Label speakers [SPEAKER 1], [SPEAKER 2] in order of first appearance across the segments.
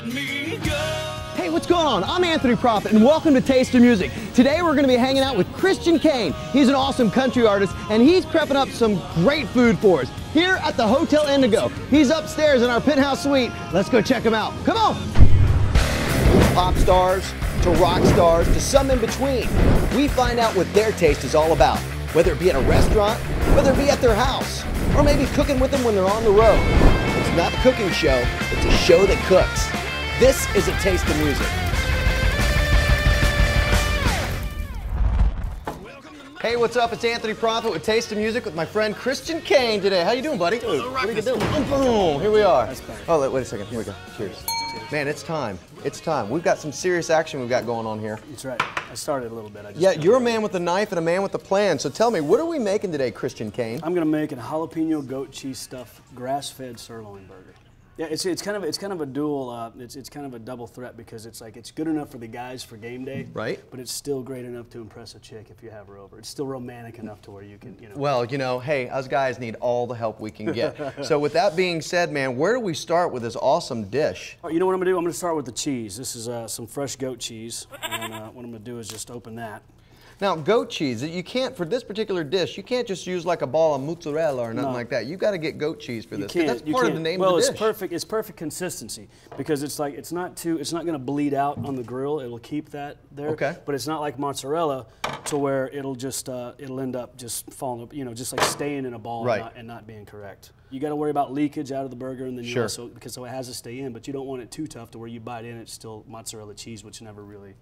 [SPEAKER 1] let me go.
[SPEAKER 2] Hey, what's going on? I'm Anthony Prophet, and welcome to Taste of Music. Today we're going to be hanging out with Christian Kane. He's an awesome country artist, and he's prepping up some great food for us here at the Hotel Indigo. He's upstairs in our penthouse suite. Let's go check him out. Come on! Pop stars to rock stars to some in between. We find out what their taste is all about, whether it be at a restaurant, whether it be at their house, or maybe cooking with them when they're on the road. It's not a cooking show, it's a show that cooks. This is a taste of music. Hey, what's up? It's Anthony Prophet with Taste of Music with my friend Christian Kane today. How you doing, buddy? what are you doing? Boom! Here we are. Oh, wait, wait a second. Here we go. Cheers. Man, it's time. It's time. We've got some serious action we've got going on here.
[SPEAKER 3] That's right. I started a little bit. I just
[SPEAKER 2] Yeah, you're a man with a knife and a man with a plan. So tell me, what are we making today, Christian Kane?
[SPEAKER 3] I'm gonna make a jalapeno goat cheese stuffed grass-fed sirloin burger. Yeah, it's, it's kind of it's kind of a dual. Uh, it's it's kind of a double threat because it's like it's good enough for the guys for game day,
[SPEAKER 2] Right.
[SPEAKER 3] But it's still great enough to impress a chick if you have her over. It's still romantic enough to where you can you know.
[SPEAKER 2] Well, you know, hey, us guys need all the help we can get. so with that being said, man, where do we start with this awesome dish?
[SPEAKER 3] All right, you know what I'm gonna do? I'm gonna start with the cheese. This is uh, some fresh goat cheese, and uh, what I'm gonna do is just open that.
[SPEAKER 2] Now, goat cheese, you can't, for this particular dish, you can't just use like a ball of mozzarella or nothing
[SPEAKER 3] No.
[SPEAKER 2] like that. You've got to get goat cheese for
[SPEAKER 3] You can't.
[SPEAKER 2] That's
[SPEAKER 3] you
[SPEAKER 2] part of the name
[SPEAKER 3] well,
[SPEAKER 2] of the
[SPEAKER 3] it's
[SPEAKER 2] dish.
[SPEAKER 3] perfect. It's perfect consistency because it's like it's not too. It's not going to bleed out on the grill. It'll keep that there.
[SPEAKER 2] Okay.
[SPEAKER 3] But it's not like mozzarella, to where it'll just uh, it'll end up just falling. You know, just like staying in a ball
[SPEAKER 2] Right.
[SPEAKER 3] and, not, and not being correct. You got to worry about leakage out of the burger, and then you
[SPEAKER 2] Sure.
[SPEAKER 3] also because so it has to stay in. But you don't want it too tough to where you bite in. It's still mozzarella cheese, which never really,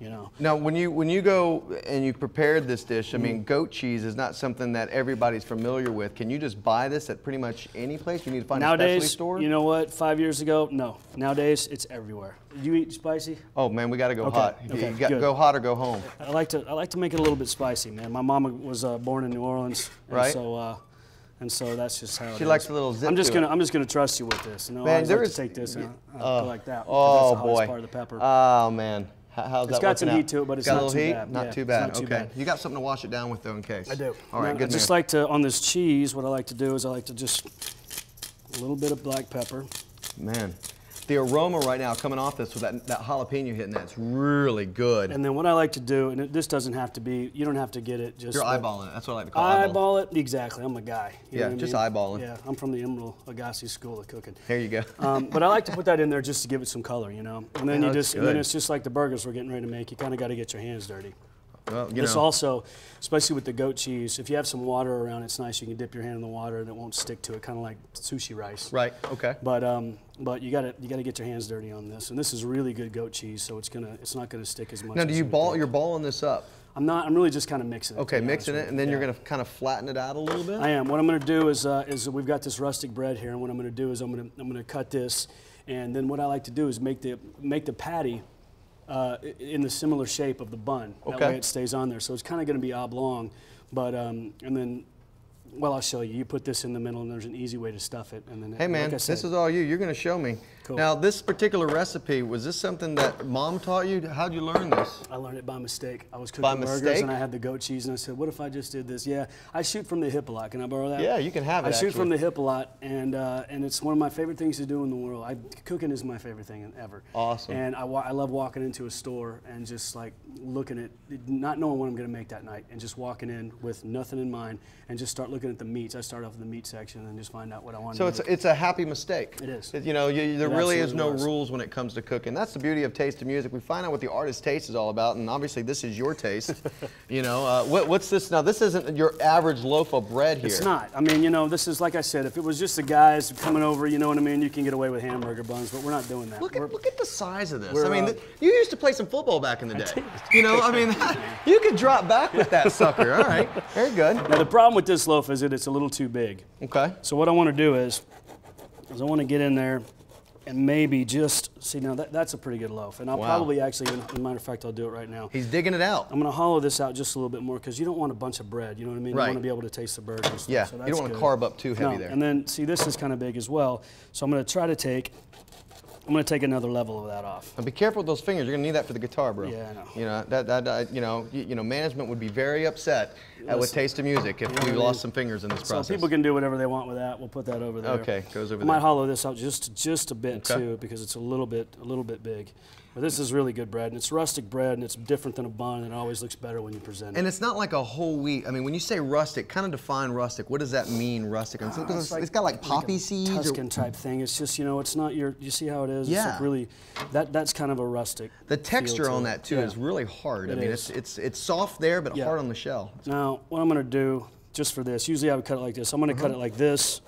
[SPEAKER 3] you know.
[SPEAKER 2] Now, when you when you go and you prepared this dish, I
[SPEAKER 3] Mm.
[SPEAKER 2] mean, goat cheese is not something that everybody's familiar with. Can you just buy this at pretty much any place? You need to find a specialty
[SPEAKER 3] Nowadays,
[SPEAKER 2] store.
[SPEAKER 3] you know what? Five years ago, no. Nowadays, it's everywhere. You eat spicy?
[SPEAKER 2] oh man, we got to go
[SPEAKER 3] Okay,
[SPEAKER 2] hot.
[SPEAKER 3] Okay,
[SPEAKER 2] you got go hot or go home.
[SPEAKER 3] I like to I like to make it a little bit spicy, man. My mama was uh, born in New Orleans, and
[SPEAKER 2] Right.
[SPEAKER 3] So uh, and so that's just how it
[SPEAKER 2] She
[SPEAKER 3] is.
[SPEAKER 2] likes a little zip
[SPEAKER 3] I'm just
[SPEAKER 2] to
[SPEAKER 3] gonna
[SPEAKER 2] it.
[SPEAKER 3] I'm just gonna trust you with this. Know,
[SPEAKER 2] Man,
[SPEAKER 3] I like
[SPEAKER 2] is-
[SPEAKER 3] to take this and uh,
[SPEAKER 2] uh,
[SPEAKER 3] like that.
[SPEAKER 2] Oh
[SPEAKER 3] that's the
[SPEAKER 2] boy.
[SPEAKER 3] part of the pepper.
[SPEAKER 2] Oh man. H- How's
[SPEAKER 3] It's
[SPEAKER 2] that
[SPEAKER 3] got some
[SPEAKER 2] working
[SPEAKER 3] heat to it, but it's
[SPEAKER 2] got
[SPEAKER 3] not
[SPEAKER 2] a little
[SPEAKER 3] too
[SPEAKER 2] heat.
[SPEAKER 3] bad.
[SPEAKER 2] Not
[SPEAKER 3] Yeah,
[SPEAKER 2] too bad.
[SPEAKER 3] not too
[SPEAKER 2] okay.
[SPEAKER 3] bad.
[SPEAKER 2] You got something to wash it down with, though, in case.
[SPEAKER 3] I do.
[SPEAKER 2] All right.
[SPEAKER 3] Now,
[SPEAKER 2] good
[SPEAKER 3] I just
[SPEAKER 2] man.
[SPEAKER 3] like to on this cheese. What I like to do is I like to just a little bit of black pepper.
[SPEAKER 2] Man, the aroma right now coming off this with that, that jalapeno hitting that, it's really good.
[SPEAKER 3] And then what I like to do, and it, this doesn't have to be, you don't have to get it just.
[SPEAKER 2] You're eyeballing it. That's what I like to call eyeball.
[SPEAKER 3] Eyeball it exactly. I'm a guy. you know
[SPEAKER 2] Yeah,
[SPEAKER 3] what I
[SPEAKER 2] just
[SPEAKER 3] mean?
[SPEAKER 2] eyeballing.
[SPEAKER 3] Yeah, I'm from the Emeril Lagasse School of Cooking.
[SPEAKER 2] Here you go.
[SPEAKER 3] Um, but I like to put that in there just to give it some color, you know. And then
[SPEAKER 2] Yeah,
[SPEAKER 3] you
[SPEAKER 2] that's
[SPEAKER 3] just, and then it's just like the burgers we're getting ready to make. You kind of got to get your hands dirty.
[SPEAKER 2] Well, you
[SPEAKER 3] This
[SPEAKER 2] know,
[SPEAKER 3] also, especially with the goat cheese, if you have some water around, it's nice. You can dip your hand in the water and it won't stick to it, kind of like sushi rice.
[SPEAKER 2] right. Okay.
[SPEAKER 3] But um, but you got to you got to get your hands dirty on this. And this is really good goat cheese, so it's gonna it's not gonna stick as much.
[SPEAKER 2] Now, do you ball? You're balling this up.
[SPEAKER 3] I'm not. I'm really just kind of mixing it.
[SPEAKER 2] Okay, mixing it, and then you're gonna kind of flatten it out a little bit.
[SPEAKER 3] I am. What I'm going to do is, uh, is we've got this rustic bread here, and what I'm going to do is I'm going to I'm going to cut this, and then what I like to do is make the make the patty uh, in the similar shape of the bun. That way it stays on there. So it's kind of going to be oblong, but um, and then. Well, I'll show you. You put this in the middle, and there's an easy way to stuff it. And then,
[SPEAKER 2] Hey man,
[SPEAKER 3] like said,
[SPEAKER 2] this is all you. You're gonna show me.
[SPEAKER 3] Cool.
[SPEAKER 2] Now, this particular recipe was this something that mom taught you? How'd you learn this?
[SPEAKER 3] I learned it by mistake. I was
[SPEAKER 2] By
[SPEAKER 3] cooking burgers
[SPEAKER 2] mistake?
[SPEAKER 3] and I had the goat cheese and I said, "What if I just did this?" Yeah, I shoot from the hip a lot. Can I borrow that?
[SPEAKER 2] Yeah, you can have it,
[SPEAKER 3] I shoot
[SPEAKER 2] actually.
[SPEAKER 3] from the hip a lot, and uh, and it's one of my favorite things to do in the world. I, cooking is my favorite thing ever.
[SPEAKER 2] Awesome.
[SPEAKER 3] And I, I love walking into a store and just like looking at, not knowing what I'm going to make that night, and just walking in with nothing in mind, and just start looking at the meats. I start off in the meat section and just find out what I want.
[SPEAKER 2] So
[SPEAKER 3] to
[SPEAKER 2] it's
[SPEAKER 3] make.
[SPEAKER 2] it's a happy mistake.
[SPEAKER 3] It is.
[SPEAKER 2] You know, you,
[SPEAKER 3] It
[SPEAKER 2] really is no
[SPEAKER 3] was.
[SPEAKER 2] rules when it comes to cooking. That's the beauty of Taste of Music. We find out what the artist's taste is all about, and obviously this is your taste. you know, uh, what, what's this now? This isn't your average loaf of bread here.
[SPEAKER 3] It's not. I mean, you know, this is like I said. If it was just the guys coming over, you know what I mean, you can get away with hamburger buns, but we're not doing that.
[SPEAKER 2] Look
[SPEAKER 3] We're-
[SPEAKER 2] at, look at the size of this. I mean,
[SPEAKER 3] uh,
[SPEAKER 2] th- you used to play some football back in the day. You know, I mean, you could drop back with that sucker. All right, very good.
[SPEAKER 3] Now the problem with this loaf is that it's a little too big.
[SPEAKER 2] Okay.
[SPEAKER 3] So what I want to do is, is I want to get in there and maybe just see now that, that's a pretty good loaf, and I'll
[SPEAKER 2] Wow.
[SPEAKER 3] probably actually, even, as a matter of fact, I'll do it right now.
[SPEAKER 2] He's digging it out.
[SPEAKER 3] I'm going to hollow this out just a little bit more because you don't want a bunch of bread. You know what I mean?
[SPEAKER 2] Right.
[SPEAKER 3] You want to be able to taste the burger.
[SPEAKER 2] Yeah,
[SPEAKER 3] so
[SPEAKER 2] you don't wanna
[SPEAKER 3] good.
[SPEAKER 2] carb up too heavy
[SPEAKER 3] No,
[SPEAKER 2] there.
[SPEAKER 3] And then see, this is kind of big as well. So I'm going to try to take I'm gonna take another level of that off.
[SPEAKER 2] Now be careful with those fingers. You're gonna need that for the guitar, bro.
[SPEAKER 3] Yeah, I know.
[SPEAKER 2] You know that that, that you know you, you know management would be very upset at with Taste of Music if
[SPEAKER 3] know
[SPEAKER 2] we lost some fingers in this
[SPEAKER 3] So
[SPEAKER 2] process.
[SPEAKER 3] people can do whatever they want with that. We'll put that over there.
[SPEAKER 2] Okay, goes over
[SPEAKER 3] I might hollow this out just just a bit
[SPEAKER 2] Okay.
[SPEAKER 3] too because it's a little bit a little bit big. But this is really good bread, and it's rustic bread, and it's different than a bun, and it always looks better when you present it.
[SPEAKER 2] And it's not like a whole wheat. I mean, when you say rustic, kind of define rustic. What does that mean, rustic? It's, it's,
[SPEAKER 3] like-
[SPEAKER 2] it's got like poppy
[SPEAKER 3] a
[SPEAKER 2] seeds. or-
[SPEAKER 3] Tuscan type thing. It's just you know, it's not your. You see how it is? It's
[SPEAKER 2] Yeah.
[SPEAKER 3] like really, that that's kind of a rustic.
[SPEAKER 2] the texture on that too
[SPEAKER 3] Yeah.
[SPEAKER 2] is really hard. I mean,
[SPEAKER 3] is.
[SPEAKER 2] it's it's it's soft there, but
[SPEAKER 3] Yeah.
[SPEAKER 2] hard on the shell.
[SPEAKER 3] Now, what I'm going to do, just for this, usually I would cut it like this. I'm going to cut
[SPEAKER 2] Uh-huh.
[SPEAKER 3] it like this.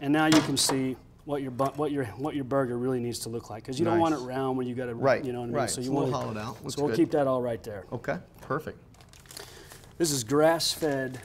[SPEAKER 3] And now you can see what your what your what your burger really needs to look like because you don't want it round when you got to
[SPEAKER 2] Right,
[SPEAKER 3] you know what I mean. So you
[SPEAKER 2] a little
[SPEAKER 3] want
[SPEAKER 2] hollowed out. Looks
[SPEAKER 3] so we'll
[SPEAKER 2] good.
[SPEAKER 3] keep that all right there.
[SPEAKER 2] Okay, perfect.
[SPEAKER 3] This is grass-fed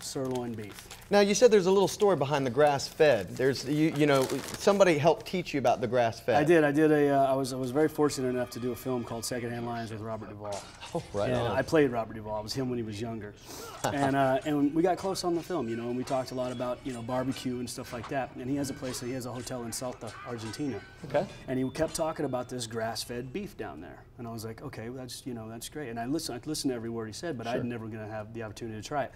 [SPEAKER 3] sirloin beef.
[SPEAKER 2] Now you said there's a little story behind the grass fed. There's you you know somebody helped teach you about the grass fed.
[SPEAKER 3] I did. I did a. Uh, I was. I was very fortunate enough to do a film called Secondhand Lions with Robert Duvall.
[SPEAKER 2] Oh, right
[SPEAKER 3] and
[SPEAKER 2] on.
[SPEAKER 3] I played Robert Duvall. It was him when he was younger, and uh, and we got close on the film, you know, and we talked a lot about you know barbecue and stuff like that. And he has a place. He has a hotel in Salta, Argentina.
[SPEAKER 2] Okay.
[SPEAKER 3] And he kept talking about this grass-fed beef down there, and I was like, okay, well, that's you know that's great. And I listened. I listened to every word he said, but
[SPEAKER 2] Sure.
[SPEAKER 3] would never gonna have the opportunity to try it.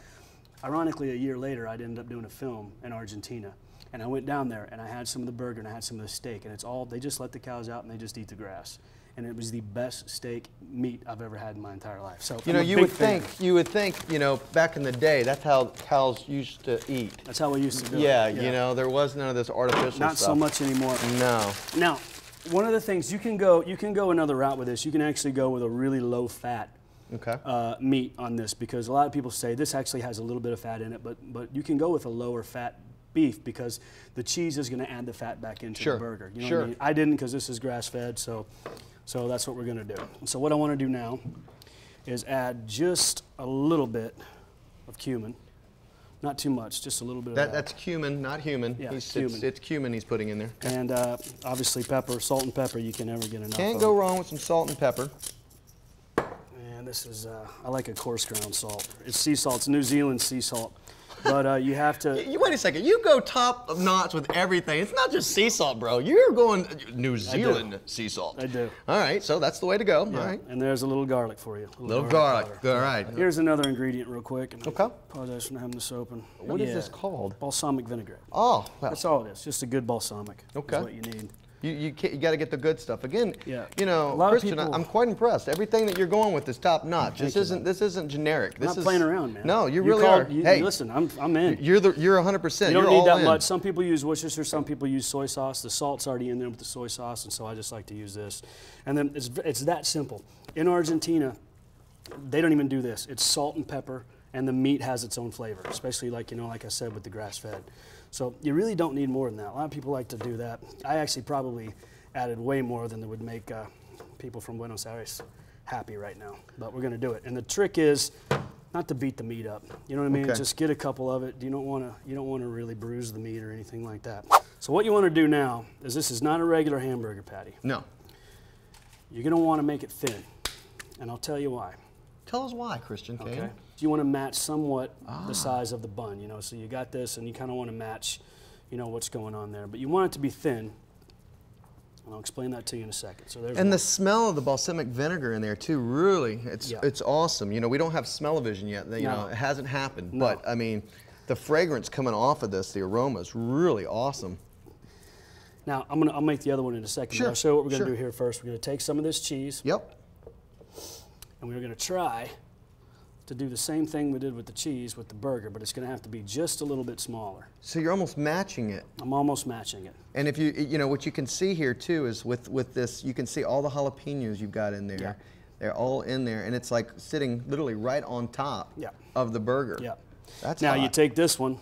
[SPEAKER 3] Ironically, a year later, I'd ended up doing a film in Argentina. And I went down there and I had some of the burger and I had some of the steak. And it's all, they just let the cows out and they just eat the grass. And it was the best steak meat I've ever had in my entire life. So
[SPEAKER 2] You know, you would
[SPEAKER 3] fan.
[SPEAKER 2] think you would think you know back in the day that's how cows used to eat.
[SPEAKER 3] That's how we used to do
[SPEAKER 2] Yeah,
[SPEAKER 3] it.
[SPEAKER 2] you know, there was none of this artificial
[SPEAKER 3] Not
[SPEAKER 2] stuff.
[SPEAKER 3] so much anymore.
[SPEAKER 2] No.
[SPEAKER 3] Now, one of the things you can go, you can go another route with this. You can actually go with a really low fat
[SPEAKER 2] Okay.
[SPEAKER 3] uh, meat on this because a lot of people say this actually has a little bit of fat in it, but but you can go with a lower fat beef because the cheese is going to add the fat back into
[SPEAKER 2] Sure,
[SPEAKER 3] the burger. You know
[SPEAKER 2] sure.
[SPEAKER 3] what I mean? I didn't because this is grass fed, so so that's what we're going to do. So what I want to do now is add just a little bit of cumin, not too much, just a little bit
[SPEAKER 2] That,
[SPEAKER 3] of that.
[SPEAKER 2] that's cumin, not human.
[SPEAKER 3] Yeah,
[SPEAKER 2] He's,
[SPEAKER 3] cumin.
[SPEAKER 2] It's, it's cumin he's putting in there.
[SPEAKER 3] and uh, obviously pepper, salt and pepper. You can never get enough.
[SPEAKER 2] Can't
[SPEAKER 3] of.
[SPEAKER 2] go wrong with some salt and pepper.
[SPEAKER 3] This is, uh, I like a coarse ground salt. It's sea salt, it's New Zealand sea salt. But uh, you have to,
[SPEAKER 2] You wait a second. You go top notch with everything. It's not just sea salt, bro. You're going New Zealand sea salt.
[SPEAKER 3] I do.
[SPEAKER 2] All right, so that's the way to go. All right.
[SPEAKER 3] and there's a little garlic for you. a
[SPEAKER 2] Little garlic.
[SPEAKER 3] powder.
[SPEAKER 2] All right.
[SPEAKER 3] Here's another ingredient real quick. and I
[SPEAKER 2] Okay.
[SPEAKER 3] Apologize for not having this open.
[SPEAKER 2] What is this called?
[SPEAKER 3] Balsamic vinaigrette.
[SPEAKER 2] Oh, well.
[SPEAKER 3] That's all it is. Just a good balsamic.
[SPEAKER 2] Okay.
[SPEAKER 3] Is what you need.
[SPEAKER 2] You you, you got to get the good stuff. Again,
[SPEAKER 3] Yeah.
[SPEAKER 2] you know,
[SPEAKER 3] A lot of
[SPEAKER 2] Christian,
[SPEAKER 3] people-
[SPEAKER 2] I'm quite impressed. Everything that you're going with is top notch. This isn't
[SPEAKER 3] man.
[SPEAKER 2] this isn't generic.
[SPEAKER 3] I'm
[SPEAKER 2] This
[SPEAKER 3] not
[SPEAKER 2] is
[SPEAKER 3] playing around, man.
[SPEAKER 2] No, you,
[SPEAKER 3] You
[SPEAKER 2] really
[SPEAKER 3] called-
[SPEAKER 2] are.
[SPEAKER 3] you-
[SPEAKER 2] hey,
[SPEAKER 3] listen, I'm, I'm in.
[SPEAKER 2] you're the you're 100. percent
[SPEAKER 3] You don't
[SPEAKER 2] you're
[SPEAKER 3] need that
[SPEAKER 2] in.
[SPEAKER 3] much. Some people use Worcestershire, some people use soy sauce. The salt's already in there with the soy sauce, and so I just like to use this. And then it's, it's that simple. In Argentina, they don't even do this. It's salt and pepper, and the meat has its own flavor, especially like, you know, like I said, with the grass fed. So you really don't need more than that. A lot of people like to do that. I actually probably added way more than would make uh, people from Buenos Aires happy right now, but we're going to do it. And the trick is not to beat the meat up. You know what I mean?
[SPEAKER 2] Okay.
[SPEAKER 3] Just get a couple of it. You don't want to you don't want to really bruise the meat or anything like that. So what you want to do now is this is not a regular hamburger patty.
[SPEAKER 2] No.
[SPEAKER 3] You're going to want to make it thin. And I'll tell you why.
[SPEAKER 2] Tell us why, Christian Kane.
[SPEAKER 3] Okay. You want to match somewhat
[SPEAKER 2] Ah.
[SPEAKER 3] the size of the bun, you know. So you got this, and you kind of want to match, you know, what's going on there. But you want it to be thin. And I'll explain that to you in a second. So there's
[SPEAKER 2] And
[SPEAKER 3] one.
[SPEAKER 2] the smell of the balsamic vinegar in there too, really, it's
[SPEAKER 3] Yeah.
[SPEAKER 2] it's awesome. You know, we don't have smell-o-vision yet. You
[SPEAKER 3] No.
[SPEAKER 2] know, it hasn't happened.
[SPEAKER 3] No.
[SPEAKER 2] But I mean, the fragrance coming off of this, the aroma is really awesome.
[SPEAKER 3] now I'm gonna I'll make the other one in a second.
[SPEAKER 2] Sure,
[SPEAKER 3] I'll show you what we're gonna
[SPEAKER 2] sure.
[SPEAKER 3] do here first. We're gonna take some of this cheese,
[SPEAKER 2] Yep.
[SPEAKER 3] And we're gonna try to do the same thing we did with the cheese with the burger, but it's gonna have to be just a little bit smaller.
[SPEAKER 2] So you're almost matching it.
[SPEAKER 3] I'm almost matching it.
[SPEAKER 2] And if you, you know, what you can see here too is with with this, you can see all the jalapenos you've got in there.
[SPEAKER 3] Yeah.
[SPEAKER 2] They're all in there, and it's like sitting literally right on top
[SPEAKER 3] Yeah.
[SPEAKER 2] of the burger.
[SPEAKER 3] Yeah.
[SPEAKER 2] That's
[SPEAKER 3] now you take this one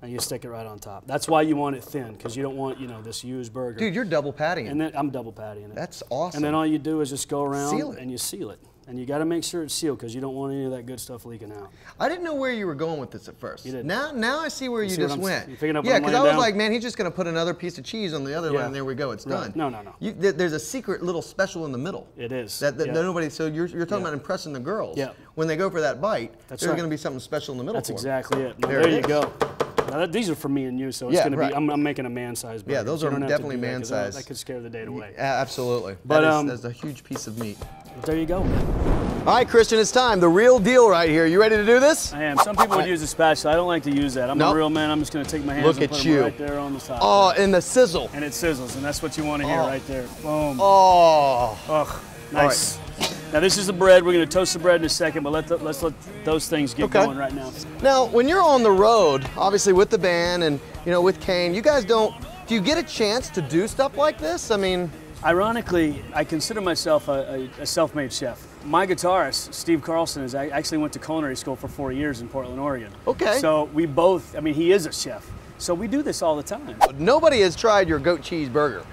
[SPEAKER 3] and you stick it right on top. That's why you want it thin, because you don't want, you know, this used burger.
[SPEAKER 2] Dude, you're double pattying.
[SPEAKER 3] and then I'm double pattying it.
[SPEAKER 2] That's awesome.
[SPEAKER 3] And then all you do is just go around
[SPEAKER 2] it.
[SPEAKER 3] and you seal it. And you got to make sure it's sealed because you don't want any of that good stuff leaking out.
[SPEAKER 2] I didn't know where you were going with this at first.
[SPEAKER 3] You didn't.
[SPEAKER 2] Now, now I see where you,
[SPEAKER 3] see
[SPEAKER 2] just went.
[SPEAKER 3] you picking up
[SPEAKER 2] yeah, because I was
[SPEAKER 3] down?
[SPEAKER 2] like, man, he's just going to put another piece of cheese on the other
[SPEAKER 3] Yeah.
[SPEAKER 2] one, and there we go, it's
[SPEAKER 3] Right.
[SPEAKER 2] done.
[SPEAKER 3] No, no, no.
[SPEAKER 2] You, there- there's a secret little special in the middle.
[SPEAKER 3] It is.
[SPEAKER 2] That, that
[SPEAKER 3] Yeah.
[SPEAKER 2] nobody. So you're, you're talking
[SPEAKER 3] Yeah.
[SPEAKER 2] about impressing the girls.
[SPEAKER 3] Yeah.
[SPEAKER 2] When they go for that bite,
[SPEAKER 3] That's
[SPEAKER 2] there's
[SPEAKER 3] right.
[SPEAKER 2] going to be something special in the middle.
[SPEAKER 3] That's exactly it. Now,
[SPEAKER 2] There
[SPEAKER 3] there,
[SPEAKER 2] it
[SPEAKER 3] you go. Now, that- these are for me and you, so it's
[SPEAKER 2] Yeah,
[SPEAKER 3] going
[SPEAKER 2] right.
[SPEAKER 3] to be. I'm, I'm making a man size.
[SPEAKER 2] Yeah, those are definitely man size.
[SPEAKER 3] That could scare the date away.
[SPEAKER 2] Yeah, absolutely.
[SPEAKER 3] But,
[SPEAKER 2] that is,
[SPEAKER 3] um,
[SPEAKER 2] that's a huge piece of meat.
[SPEAKER 3] There you go.
[SPEAKER 2] All right, Christian, it's time. The real deal right here. You ready to do this?
[SPEAKER 3] I am. Some people would use a spatula. I don't like to use that. I'm
[SPEAKER 2] Nope.
[SPEAKER 3] a real man. I'm just going to take my hands
[SPEAKER 2] Look
[SPEAKER 3] and
[SPEAKER 2] at
[SPEAKER 3] put
[SPEAKER 2] you.
[SPEAKER 3] them right there on the top.
[SPEAKER 2] Oh, and the sizzle.
[SPEAKER 3] And it sizzles, and that's what you want to hear
[SPEAKER 2] Oh.
[SPEAKER 3] right there. Boom.
[SPEAKER 2] Oh.
[SPEAKER 3] Ugh, nice. Now this is the bread. We're going to toast the bread in a second, but let the, let's let those things get
[SPEAKER 2] Okay.
[SPEAKER 3] going right now.
[SPEAKER 2] Now, when you're on the road, obviously with the band and you know with Kane, you guys don't. Do you get a chance to do stuff like this? I mean,
[SPEAKER 3] Ironically, I consider myself a, a, a self-made chef. My guitarist, Steve Carlson, is I actually went to culinary school for four years in Portland, Oregon.
[SPEAKER 2] Okay.
[SPEAKER 3] So we both. I mean, he is a chef. So we do this all the time.
[SPEAKER 2] nobody has tried your goat cheese burger,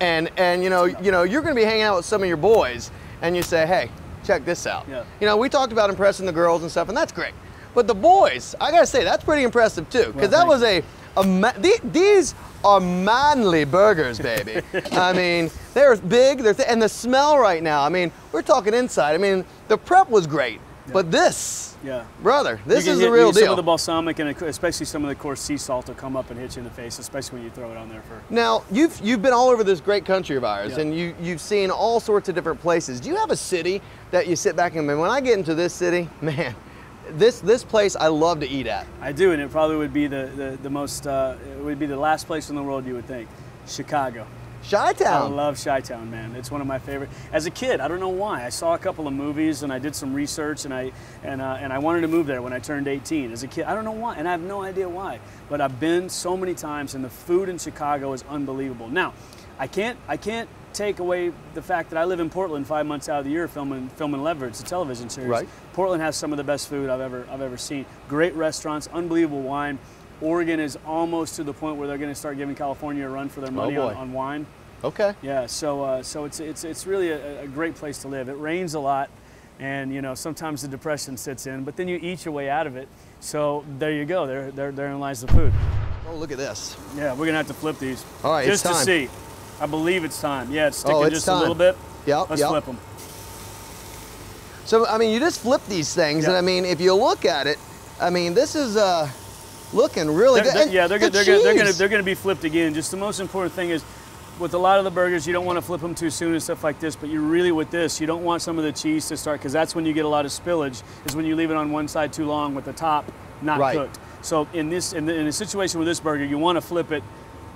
[SPEAKER 2] and and you know you know you're going to be hanging out with some of your boys, and you say, hey, check this out.
[SPEAKER 3] Yeah.
[SPEAKER 2] You know, we talked about impressing the girls and stuff, and that's great. But the boys, I gotta say, that's pretty impressive too, because that was a, a these are manly burgers, baby. I mean, they're big, they're th- and the smell right now. I mean, we're talking inside. I mean, the prep was great, but this,
[SPEAKER 3] Yeah.
[SPEAKER 2] brother, this is
[SPEAKER 3] can
[SPEAKER 2] the
[SPEAKER 3] hit-
[SPEAKER 2] real
[SPEAKER 3] Some
[SPEAKER 2] deal.
[SPEAKER 3] of the balsamic and especially some of the coarse sea salt will come up and hit you in the face, especially when you throw it on there for.
[SPEAKER 2] Now you've you've been all over this great country of ours,
[SPEAKER 3] Yeah.
[SPEAKER 2] and you you've seen all sorts of different places. Do you have a city that you sit back and man, when I get into this city, man, this this place I love to eat at.
[SPEAKER 3] I do, and it probably would be the the, the most. Uh, it would be the last place in the world you would think. Chicago. I
[SPEAKER 2] Chi-Town.
[SPEAKER 3] love Chi-Town, man. It's one of my favorite. As a kid, I don't know why. I saw a couple of movies and I did some research and I and uh, and I wanted to move there when I turned 18. As a kid, I don't know why, and I have no idea why. But I've been so many times, and the food in Chicago is unbelievable. Now, I can't I can't take away the fact that I live in Portland five months out of the year filming filming Leverage, the television series.
[SPEAKER 2] Right.
[SPEAKER 3] Portland has some of the best food I've ever I've ever seen. Great restaurants, unbelievable wine. Oregon is almost to the point where they're going to start giving California a run for their money on, on wine.
[SPEAKER 2] Okay.
[SPEAKER 3] Yeah, so uh, so it's it's it's really a, a great place to live. It rains a lot, and you know sometimes the depression sits in, but then you eat your way out of it. So there you go. There there therein lies the food.
[SPEAKER 2] Oh, look at this.
[SPEAKER 3] Yeah, we're gonna have to flip these.
[SPEAKER 2] All right, it's
[SPEAKER 3] just to see. I believe it's time. Yeah, it's sticking
[SPEAKER 2] Oh, it's
[SPEAKER 3] just
[SPEAKER 2] time.
[SPEAKER 3] a little bit.
[SPEAKER 2] Yep,
[SPEAKER 3] Let's
[SPEAKER 2] yep.
[SPEAKER 3] flip them.
[SPEAKER 2] So I mean, you just flip these things, and I mean, if you look at it, I mean, this is uh, looking really
[SPEAKER 3] They're,
[SPEAKER 2] good.
[SPEAKER 3] they're- yeah, they're,
[SPEAKER 2] the
[SPEAKER 3] gonna- they're, they're gonna they're gonna be flipped again. Just the most important thing is. With a lot of the burgers, you don't want to flip them too soon and stuff like this, but you really with this, you don't want some of the cheese to start because that's when you get a lot of spillage. Is when you leave it on one side too long with the top not
[SPEAKER 2] Right.
[SPEAKER 3] cooked. So in this in, the, in a situation with this burger, you want to flip it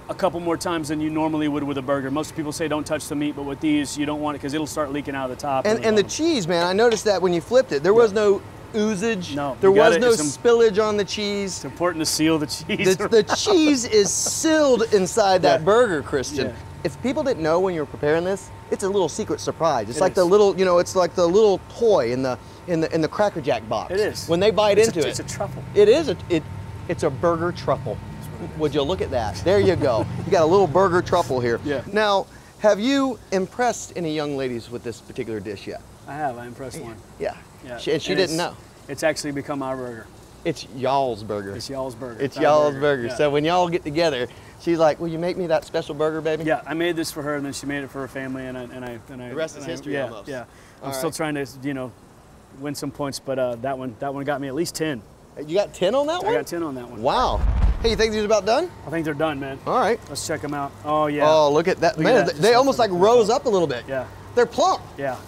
[SPEAKER 3] a couple more times than you normally would with a burger. Most people say don't touch the meat, but with these, you don't want it because it'll start leaking out of the top.
[SPEAKER 2] And, and the cheese, man, I noticed that when you flipped it, there was no oozage.
[SPEAKER 3] No,
[SPEAKER 2] there was no
[SPEAKER 3] some-
[SPEAKER 2] spillage on the cheese.
[SPEAKER 3] it's important to seal the cheese.
[SPEAKER 2] The, the cheese is sealed inside that
[SPEAKER 3] Yeah.
[SPEAKER 2] burger, Christian.
[SPEAKER 3] Yeah.
[SPEAKER 2] If people didn't know when you were preparing this, it's a little secret surprise. It's
[SPEAKER 3] It
[SPEAKER 2] like the little, you know, it's like the little toy in the in the in the Cracker Jack box.
[SPEAKER 3] It is.
[SPEAKER 2] When they bite
[SPEAKER 3] It's a-
[SPEAKER 2] into it,
[SPEAKER 3] it's a truffle.
[SPEAKER 2] It is a it. It's a burger truffle. Would you look at that? There you go. you got a little burger truffle here.
[SPEAKER 3] Yeah.
[SPEAKER 2] Now, have you impressed any young ladies with this particular dish yet?
[SPEAKER 3] I have. I impressed one.
[SPEAKER 2] Yeah.
[SPEAKER 3] Yeah.
[SPEAKER 2] She, and she didn't know.
[SPEAKER 3] It's actually become our burger.
[SPEAKER 2] It's y'all's burger.
[SPEAKER 3] It's y'all's burger.
[SPEAKER 2] It's y'all's burger.
[SPEAKER 3] Yeah.
[SPEAKER 2] So when y'all get together, she's like, "Will you make me that special burger, baby?"
[SPEAKER 3] Yeah, I made this for her, and then she made it for her family, and I and I and I.
[SPEAKER 2] The rest is
[SPEAKER 3] I-
[SPEAKER 2] history
[SPEAKER 3] Yeah,
[SPEAKER 2] almost.
[SPEAKER 3] yeah. I'm
[SPEAKER 2] All
[SPEAKER 3] still
[SPEAKER 2] right.
[SPEAKER 3] trying to, you know, win some points, but uh, that one that one got me at least ten.
[SPEAKER 2] You got ten on that one.
[SPEAKER 3] I got ten on that one.
[SPEAKER 2] Wow. Hey, you think these are about done?
[SPEAKER 3] I think they're done, man.
[SPEAKER 2] All right.
[SPEAKER 3] Let's check them out. Oh yeah.
[SPEAKER 2] Oh, look at that,
[SPEAKER 3] Look at
[SPEAKER 2] man!
[SPEAKER 3] that.
[SPEAKER 2] They almost like rose up a little bit.
[SPEAKER 3] Yeah,
[SPEAKER 2] They're plump.
[SPEAKER 3] yeah.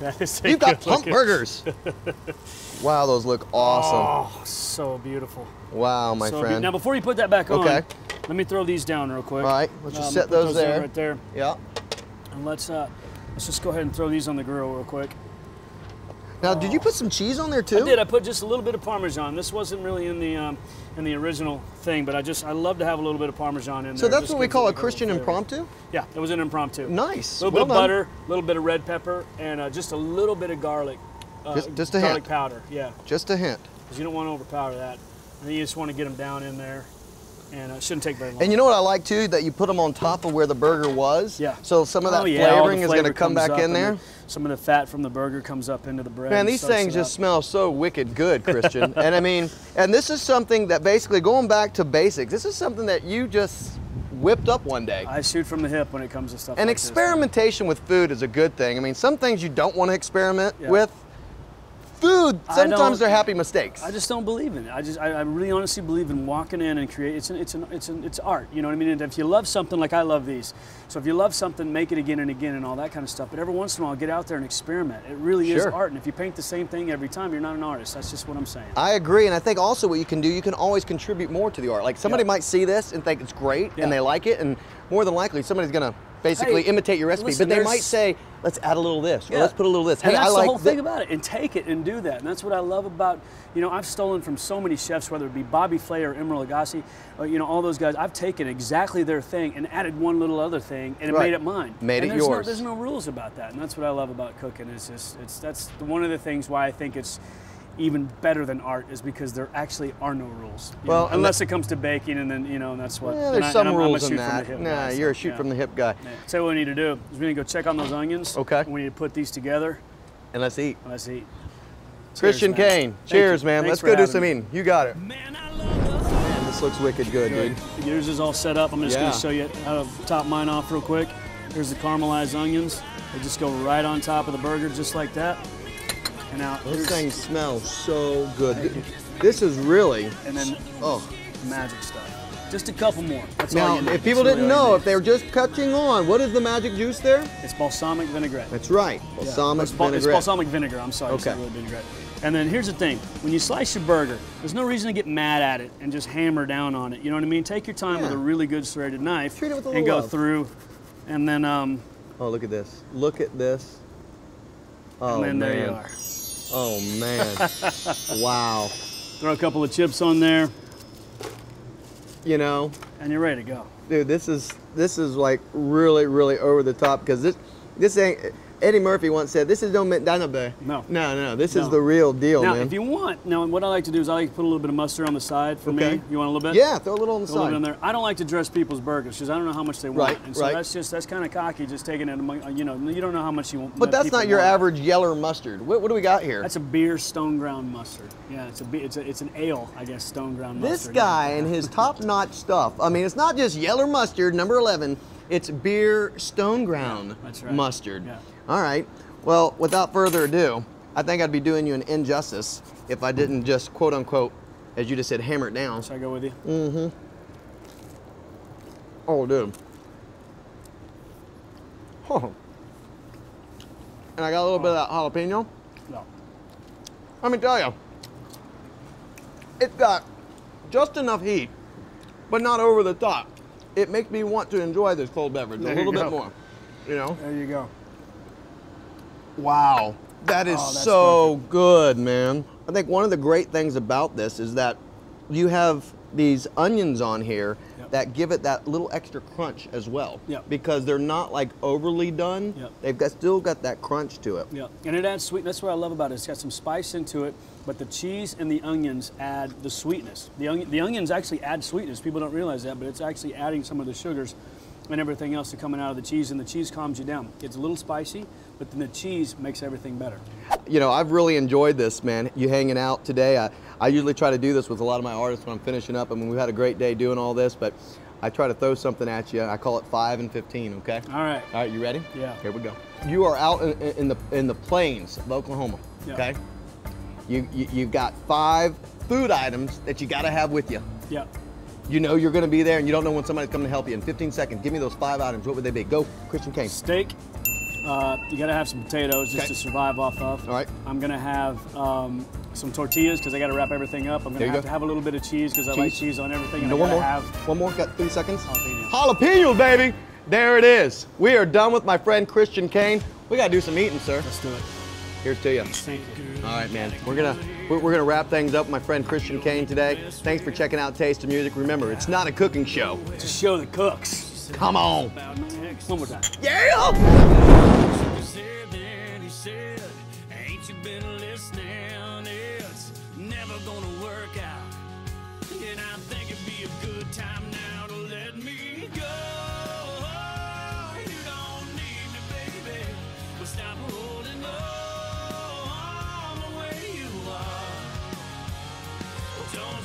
[SPEAKER 3] That is a
[SPEAKER 2] You've got plump
[SPEAKER 3] looking-
[SPEAKER 2] burgers. wow, those look awesome.
[SPEAKER 3] Oh, so beautiful.
[SPEAKER 2] Wow, my
[SPEAKER 3] so
[SPEAKER 2] friend.
[SPEAKER 3] beau- Now before you put that back on,
[SPEAKER 2] Okay.
[SPEAKER 3] Let me throw these down real quick.
[SPEAKER 2] All right, let's just
[SPEAKER 3] Um,
[SPEAKER 2] set
[SPEAKER 3] put
[SPEAKER 2] those there.
[SPEAKER 3] right there,
[SPEAKER 2] yeah.
[SPEAKER 3] and let's uh, let's just go ahead and throw these on the grill real quick.
[SPEAKER 2] Now, did you put some cheese on there too?
[SPEAKER 3] I did. I put just a little bit of Parmesan. This wasn't really in the um, in the original thing, but I just I love to have a little bit of Parmesan in
[SPEAKER 2] So
[SPEAKER 3] there.
[SPEAKER 2] So
[SPEAKER 3] that's
[SPEAKER 2] what we call a Christian impromptu.
[SPEAKER 3] Yeah, it was an impromptu.
[SPEAKER 2] Nice.
[SPEAKER 3] A little
[SPEAKER 2] well
[SPEAKER 3] bit of
[SPEAKER 2] done.
[SPEAKER 3] butter, a little bit of red pepper, and uh, just a little bit of garlic. Uh,
[SPEAKER 2] Just- just a
[SPEAKER 3] garlic
[SPEAKER 2] hint.
[SPEAKER 3] powder. Yeah,
[SPEAKER 2] Just a hint.
[SPEAKER 3] because you don't want to overpower that. And then you just want to get them down in there, and uh, it shouldn't take very long.
[SPEAKER 2] And you know what I like too? That you put them on top of where the burger was.
[SPEAKER 3] Yeah.
[SPEAKER 2] So some of that
[SPEAKER 3] Oh, yeah,
[SPEAKER 2] flavoring is going to come back in there.
[SPEAKER 3] the- some of the fat from the burger comes up into the bread.
[SPEAKER 2] Man, these things just smell so wicked good, Christian. and I mean, and this is something that basically going back to basics. This is something that you just whipped up one day.
[SPEAKER 3] I shoot from the hip when it comes to stuff.
[SPEAKER 2] And
[SPEAKER 3] like this.
[SPEAKER 2] experimentation with food is a good thing. I mean, some things you don't want to experiment
[SPEAKER 3] Yeah.
[SPEAKER 2] with. Food sometimes they're happy mistakes.
[SPEAKER 3] I just don't believe in it. I just, I, I really honestly believe in walking in and create. It's an, it's an, it's an, it's art. You know what I mean? And if you love something, like I love these, so if you love something, make it again and again and all that kind of stuff. But every once in a while, get out there and experiment. It really is art. And if you paint the same thing every time, you're not an artist. That's just what I'm saying.
[SPEAKER 2] I agree, and I think also what you can do, you can always contribute more to the art. Like somebody
[SPEAKER 3] Yeah.
[SPEAKER 2] might see this and think it's great,
[SPEAKER 3] Yeah.
[SPEAKER 2] and they like it, and more than likely somebody's gonna basically
[SPEAKER 3] Hey,
[SPEAKER 2] imitate your recipe.
[SPEAKER 3] listen,
[SPEAKER 2] but they might say, "Let's add a little this," or "Let's put a little this."
[SPEAKER 3] And that's
[SPEAKER 2] I like
[SPEAKER 3] the whole
[SPEAKER 2] thi-
[SPEAKER 3] thing about it. And take it and do that. And that's what I love about, you know, I've stolen from so many chefs, whether it be Bobby Flay or Emeril Lagasse, or, you know, all those guys. I've taken exactly their thing and added one little other thing, and it
[SPEAKER 2] Right.
[SPEAKER 3] made it mine.
[SPEAKER 2] Made
[SPEAKER 3] and
[SPEAKER 2] it
[SPEAKER 3] there's
[SPEAKER 2] yours.
[SPEAKER 3] No, there's no rules about that, and that's what I love about cooking. Is just, it's that's one of the things why I think it's even better than art is because there actually are no rules.
[SPEAKER 2] Well,
[SPEAKER 3] know,
[SPEAKER 2] and
[SPEAKER 3] unless it comes to baking, and then you know, and that's what.
[SPEAKER 2] Yeah,
[SPEAKER 3] and
[SPEAKER 2] there's
[SPEAKER 3] I-
[SPEAKER 2] some
[SPEAKER 3] and I'm, I'm a
[SPEAKER 2] rules in
[SPEAKER 3] from the
[SPEAKER 2] that.
[SPEAKER 3] hip
[SPEAKER 2] Nah,
[SPEAKER 3] guy,
[SPEAKER 2] you're a shoot
[SPEAKER 3] yeah.
[SPEAKER 2] from the hip guy.
[SPEAKER 3] Yeah. So what we need to do is we need to go check on those onions.
[SPEAKER 2] Okay.
[SPEAKER 3] We need to put these together.
[SPEAKER 2] And let's eat.
[SPEAKER 3] Let's eat.
[SPEAKER 2] Christian
[SPEAKER 3] Cheers.
[SPEAKER 2] Kane,
[SPEAKER 3] Thank
[SPEAKER 2] cheers,
[SPEAKER 3] you.
[SPEAKER 2] man.
[SPEAKER 3] Thanks
[SPEAKER 2] let's go do some
[SPEAKER 3] me.
[SPEAKER 2] eating. You got it.
[SPEAKER 1] Man, I love the
[SPEAKER 2] Man, this looks wicked good,
[SPEAKER 3] Good.
[SPEAKER 2] dude.
[SPEAKER 3] Yours is all set up. I'm just
[SPEAKER 2] Yeah.
[SPEAKER 3] going to show you how to top mine off real quick. Here's the caramelized onions. They just go right on top of the burger, just like that. And now,
[SPEAKER 2] Those
[SPEAKER 3] here's-
[SPEAKER 2] things smell so good. This is really,
[SPEAKER 3] and then
[SPEAKER 2] oh.
[SPEAKER 3] magic stuff. Just a couple more. That's all
[SPEAKER 2] Now, if people
[SPEAKER 3] That's
[SPEAKER 2] didn't
[SPEAKER 3] really
[SPEAKER 2] know, if they were just catching on, what is the magic juice there?
[SPEAKER 3] it's balsamic vinaigrette.
[SPEAKER 2] That's right,
[SPEAKER 3] Yeah.
[SPEAKER 2] balsamic
[SPEAKER 3] it's, bal- it's balsamic vinegar. I'm sorry, it's
[SPEAKER 2] Okay.
[SPEAKER 3] vinaigrette. And then here's the thing: when you slice your burger, there's no reason to get mad at it and just hammer down on it. You know what I mean? Take your time with a really good serrated knife
[SPEAKER 2] Treat it with a
[SPEAKER 3] and go
[SPEAKER 2] love.
[SPEAKER 3] through, and then um,
[SPEAKER 2] Oh, look at this. Look at this. Oh,
[SPEAKER 3] and then
[SPEAKER 2] man.
[SPEAKER 3] there you are.
[SPEAKER 2] Oh, man. wow.
[SPEAKER 3] Throw a couple of chips on there,
[SPEAKER 2] You know,
[SPEAKER 3] and you're ready to go.
[SPEAKER 2] dude, this is this is like really, really over the top because this this ain't. Eddie Murphy once said, "This is no McDonald's."
[SPEAKER 3] No.
[SPEAKER 2] no, no. This is the real deal,
[SPEAKER 3] Now,
[SPEAKER 2] man.
[SPEAKER 3] if you want, now what I like to do is I like to put a little bit of mustard on the side for
[SPEAKER 2] Okay.
[SPEAKER 3] me. You want a little bit?
[SPEAKER 2] yeah, throw a little on the
[SPEAKER 3] Throw a little bit
[SPEAKER 2] side.
[SPEAKER 3] there. I don't like to dress people's burgers because I don't know how much they want.
[SPEAKER 2] Right,
[SPEAKER 3] and so
[SPEAKER 2] right.
[SPEAKER 3] that's just that's kind of cocky, just taking it among you know you don't know how much you want.
[SPEAKER 2] But that's not your
[SPEAKER 3] want.
[SPEAKER 2] average yeller mustard. What, what do we got here?
[SPEAKER 3] That's a beer stone ground mustard. Yeah, it's a it's a, it's an ale, I guess, stone ground mustard.
[SPEAKER 2] This guy and his top-notch stuff. I mean, it's not just yeller mustard, number 11. It's beer stone ground
[SPEAKER 3] that's right.
[SPEAKER 2] mustard.
[SPEAKER 3] Yeah.
[SPEAKER 2] All right. Well, without further ado, I think I'd be doing you an injustice if I didn't just quote unquote, as you just said, hammer it down.
[SPEAKER 3] Should I go with you? Mm-hmm.
[SPEAKER 2] Oh, dude. Oh. And I got a little bit of that jalapeno.
[SPEAKER 3] No.
[SPEAKER 2] Let me tell you, it's got just enough heat, but not over the top. It makes me want to enjoy this cold beverage
[SPEAKER 3] There
[SPEAKER 2] a little bit more. You know?
[SPEAKER 3] There you go.
[SPEAKER 2] Wow. That is
[SPEAKER 3] Oh,
[SPEAKER 2] so good, man. I think one of the great things about this is that you have these onions on here
[SPEAKER 3] Yep.
[SPEAKER 2] that give it that little extra crunch as well.
[SPEAKER 3] Yep.
[SPEAKER 2] Because they're not like overly done.
[SPEAKER 3] Yep.
[SPEAKER 2] They've got still got that crunch to it.
[SPEAKER 3] Yeah, and it adds sweet. That's what I love about it. It's got some spice into it, but the cheese and the onions add the sweetness. The onion, the onions actually add sweetness. People don't realize that, but it's actually adding some of the sugars and everything else that coming out of the cheese, and the cheese calms you down. It's a little spicy, but then the cheese makes everything better.
[SPEAKER 2] You know, I've really enjoyed this, man. You hanging out today. I, I usually try to do this with a lot of my artists when I'm finishing up. I mean, we've had a great day doing all this, but I try to throw something at you. I call it five and 15, okay?
[SPEAKER 3] All right.
[SPEAKER 2] All right, you ready?
[SPEAKER 3] Yeah.
[SPEAKER 2] Here we go. You are out in, in the in the plains of Oklahoma.
[SPEAKER 3] Yeah.
[SPEAKER 2] Okay. You, you you've got five food items that you got to have with you.
[SPEAKER 3] Yeah.
[SPEAKER 2] You know you're going to be there, and you don't know when somebody's coming to help you. In 15 seconds, give me those five items. What would they be? Go, Christian Kane.
[SPEAKER 3] Steak. Uh, you got to have some potatoes just
[SPEAKER 2] Okay.
[SPEAKER 3] to survive off of.
[SPEAKER 2] All right.
[SPEAKER 3] I'm gonna have um, some tortillas because I got to wrap everything up. I'm gonna
[SPEAKER 2] you
[SPEAKER 3] have
[SPEAKER 2] go.
[SPEAKER 3] to have a little bit of cheese because I like
[SPEAKER 2] Cheese.
[SPEAKER 3] on everything. And
[SPEAKER 2] No,
[SPEAKER 3] I
[SPEAKER 2] one more.
[SPEAKER 3] have
[SPEAKER 2] One more. Got three seconds.
[SPEAKER 3] Jalapeno.
[SPEAKER 2] Jalapeno, baby. There it is. We are done with my friend Christian Kane. We got to do some eating, sir.
[SPEAKER 3] Let's do it.
[SPEAKER 2] Here's to you.
[SPEAKER 3] Thank you.
[SPEAKER 2] All right, man. We're gonna we're, we're gonna wrap things up with my friend Christian Kane today. Thanks for checking out Taste of Music. Remember, it's not a cooking show.
[SPEAKER 3] It's a show that cooks.
[SPEAKER 2] Come on.
[SPEAKER 3] One more time.
[SPEAKER 2] Yeah.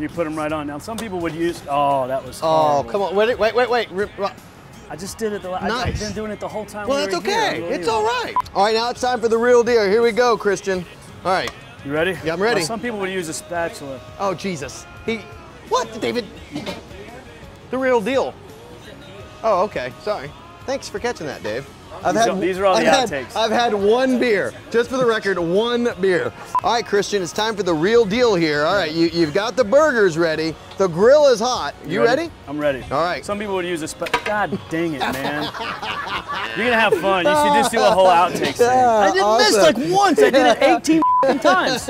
[SPEAKER 1] and you
[SPEAKER 3] put them right on. Now, some people would use. Oh, that was.
[SPEAKER 2] Oh,
[SPEAKER 3] horrible.
[SPEAKER 2] come on. Wait, wait, wait, wait.
[SPEAKER 3] I just did it. The, I,
[SPEAKER 2] Nice.
[SPEAKER 3] I've been doing it the whole time.
[SPEAKER 2] Well,
[SPEAKER 3] we
[SPEAKER 2] that's okay. It's all right. All right, now it's time for the real deal. Here we go, Christian. All right.
[SPEAKER 3] You ready?
[SPEAKER 2] Yeah, I'm ready.
[SPEAKER 3] Now, some people would use a spatula.
[SPEAKER 2] Oh, Jesus. He. What, David? The real deal. Oh, okay. Sorry. Thanks for catching that, Dave. I've
[SPEAKER 3] These are- these are all
[SPEAKER 2] I've
[SPEAKER 3] the
[SPEAKER 2] had-
[SPEAKER 3] outtakes.
[SPEAKER 2] I've had one beer. Just for the record, one beer. All right, Christian, it's time for the real deal here. All right, you, you've got the burgers ready. The grill is hot. You, ready?
[SPEAKER 3] I'm ready.
[SPEAKER 2] All right.
[SPEAKER 3] Some people would use this, but God dang it, man. You're gonna have fun. You should just do a whole outtakes thing. I didn't miss like once. I did it 18 times.